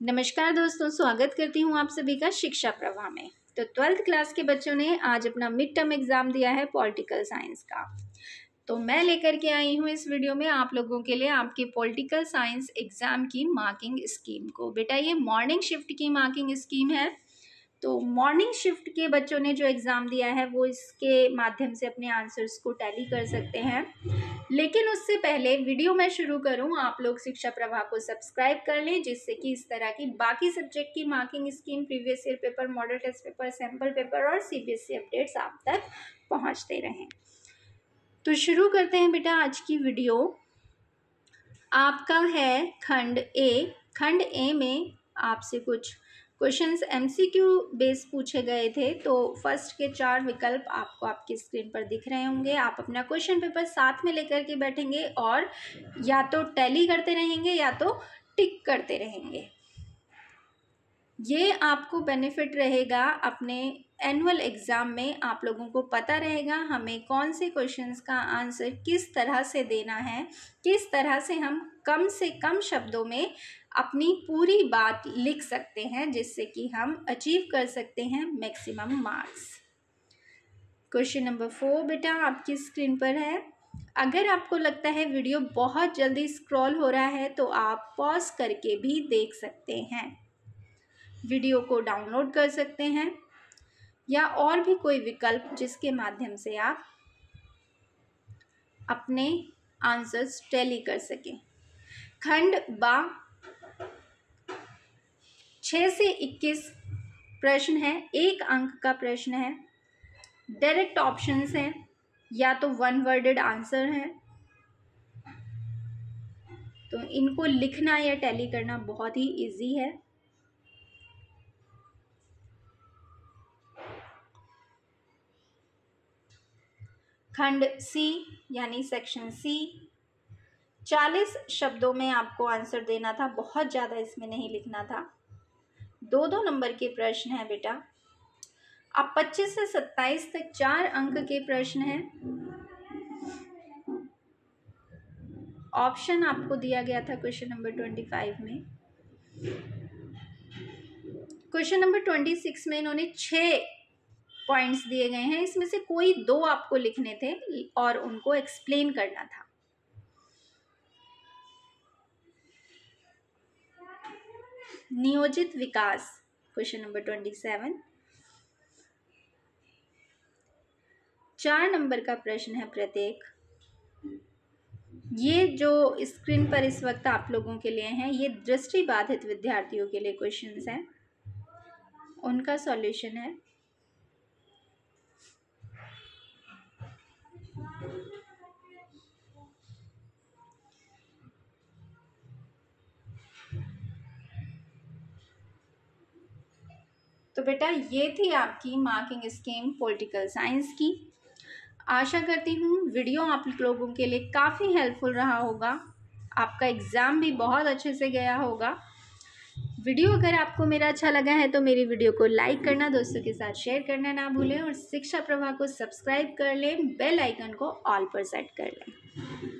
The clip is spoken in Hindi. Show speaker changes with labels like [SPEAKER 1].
[SPEAKER 1] नमस्कार दोस्तों, स्वागत करती हूँ आप सभी का शिक्षा प्रवाह में। तो ट्वेल्थ क्लास के बच्चों ने आज अपना मिड टर्म एग्ज़ाम दिया है पॉलिटिकल साइंस का। तो मैं लेकर के आई हूँ इस वीडियो में आप लोगों के लिए आपके पॉलिटिकल साइंस एग्ज़ाम की मार्किंग स्कीम को। बेटा, ये मॉर्निंग शिफ्ट की मार्किंग स्कीम है। तो मॉर्निंग शिफ्ट के बच्चों ने जो एग्ज़ाम दिया है, वो इसके माध्यम से अपने आंसर्स को टैली कर सकते हैं। लेकिन उससे पहले वीडियो मैं शुरू करूँ, आप लोग शिक्षा प्रवाह को सब्सक्राइब कर लें, जिससे कि इस तरह की बाकी सब्जेक्ट की marking scheme, previous year paper, model test paper sample paper और सीबीएसई अपडेट्स आप तक पहुँचते रहें। तो शुरू करते हैं बेटा आज की वीडियो। आपका है खंड ए। खंड ए में आपसे कुछ क्वेश्चंस एमसीक्यू बेस पूछे गए थे तो फ़र्स्ट के चार विकल्प आपको आपकी स्क्रीन पर दिख रहे होंगे। आप अपना क्वेश्चन पेपर साथ में लेकर के बैठेंगे और या तो टैली करते रहेंगे या तो टिक करते रहेंगे। ये आपको बेनिफिट रहेगा अपने एनुअल एग्ज़ाम में, आप लोगों को पता रहेगा हमें कौन से क्वेश्चंस का आंसर किस तरह से देना है, किस तरह से हम कम से कम शब्दों में अपनी पूरी बात लिख सकते हैं, जिससे कि हम अचीव कर सकते हैं maximum marks question number four बेटा आपकी स्क्रीन पर है। अगर आपको लगता है वीडियो बहुत जल्दी स्क्रॉल हो रहा है तो आप पॉज करके भी देख सकते हैं। वीडियो को डाउनलोड कर सकते हैं, या और भी कोई विकल्प जिसके माध्यम से आप अपने आंसर्स टैली कर सकें। खंड बा छः से इक्कीस प्रश्न है, एक अंक का प्रश्न है। डायरेक्ट ऑप्शंस हैं, या तो वन वर्डेड आंसर है। तो इनको लिखना या टैली करना बहुत ही इजी है। खंड सी यानी सेक्शन सी चालीस शब्दों में आपको आंसर देना था, बहुत ज़्यादा इसमें नहीं लिखना था। दो दो नंबर के प्रश्न हैं बेटा। अब पच्चीस से सत्ताईस तक चार अंक के प्रश्न हैं। ऑप्शन आपको दिया गया था क्वेश्चन नंबर ट्वेंटी फाइव में। क्वेश्चन नंबर ट्वेंटी सिक्स में इन्होंने छः पॉइंट्स दिए गए हैं। इसमें से कोई दो आपको लिखने थे और उनको एक्सप्लेन करना था। नियोजित विकास क्वेश्चन नंबर ट्वेंटी सेवन चार नंबर का प्रश्न है प्रत्येक। ये जो स्क्रीन पर इस वक्त आप लोगों के लिए हैं, ये दृष्टि बाधित विद्यार्थियों के लिए क्वेश्चंस हैं। उनका सॉल्यूशन है। तो बेटा ये थी आपकी मार्किंग स्कीम पॉलिटिकल साइंस की। आशा करती हूँ वीडियो आप लोगों के लिए काफ़ी हेल्पफुल रहा होगा। आपका एग्ज़ाम भी बहुत अच्छे से गया होगा। वीडियो अगर आपको मेरा अच्छा लगा है तो मेरी वीडियो को लाइक करना, दोस्तों के साथ शेयर करना ना भूलें और शिक्षा प्रवाह को सब्सक्राइब कर लें बेल आइकन को ऑल पर सेट कर लें।